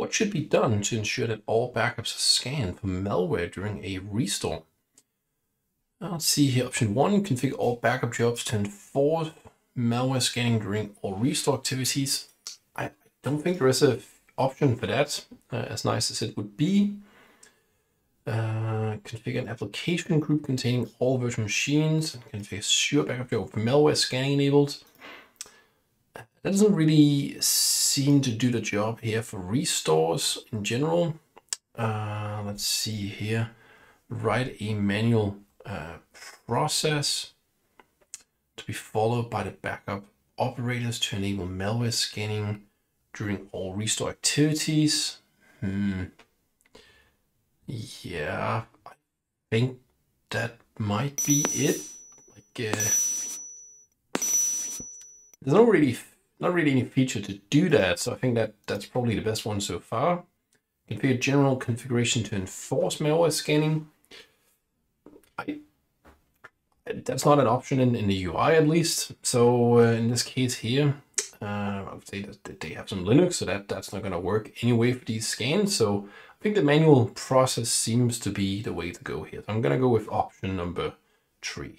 What should be done to ensure that all backups are scanned for malware during a restore? Let's see here. Option one, configure all backup jobs to enforce malware scanning during all restore activities. I don't think there is a option for that, uh, as nice as it would be. Uh, configure an application group containing all virtual machines and configure SureBackup job for malware scanning enabled. That doesn't really seem to do the job here for restores in general. Uh, let's see here. Write a manual uh, process to be followed by the backup operators to enable malware scanning during all restore activities. Hmm. Yeah, I think that might be it. Like, uh, there's no really, not really any feature to do that, so I think that that's probably the best one so far. Configure general configuration to enforce malware scanning. I that's not an option in, in the UI at least. So uh, in this case here, uh, I would say that they have some Linux, so that that's not going to work anyway for these scans. So I think the manual process seems to be the way to go here. So I'm going to go with option number three.